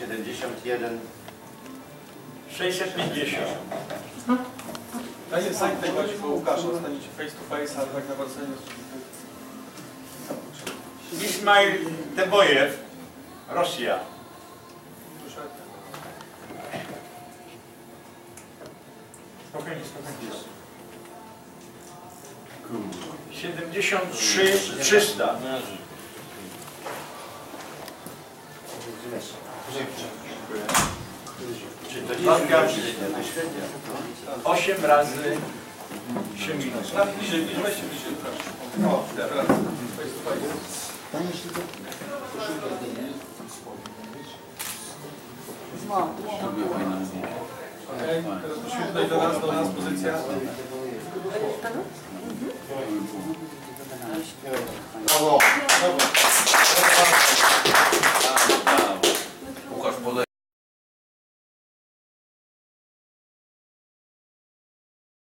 71. 650. Ja nie wstań tutaj bardziej koło Łukasza, staniecie face to face, ale tak naprawdę nie Ismail Tebojew, Rosja. Spokojnie, spokojnie. 73 300. Czy to nie jest. 8 razy 3 minut. Tak, bliżej, bliżej, weźcie bliżej Łukasz. No, teraz. Face to face. Okej, teraz prosimy tutaj do nas, do nas pozycja. Brawo. Brawo.